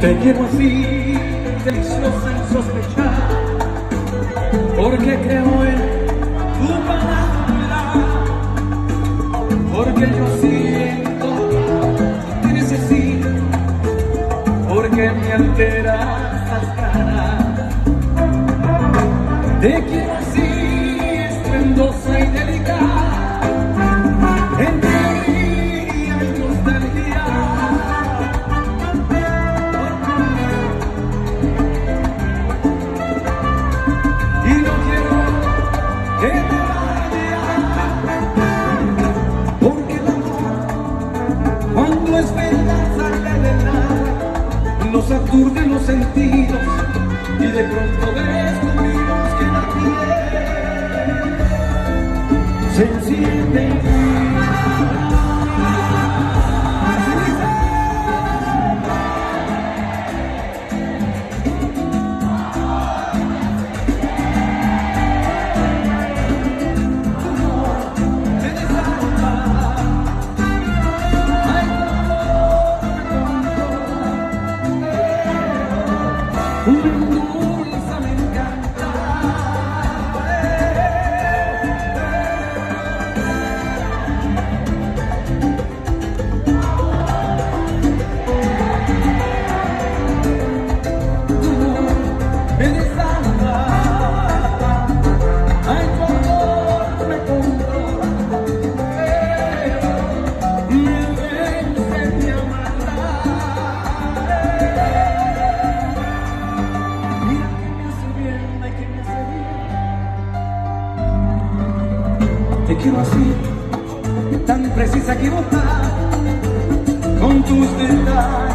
Te quiero así, deliciosa y sospechar, porque creo en tu palabra, porque yo siento que te necesito, porque me alteras las caras. Te quiero cuando es verdad, de nada, nos aturde los sentidos y de pronto Te quiero así, tan precisa que botar, con tus detalles